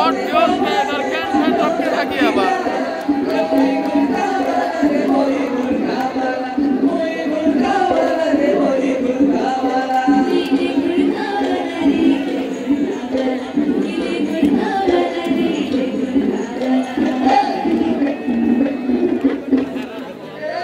forte, Deus mesmo.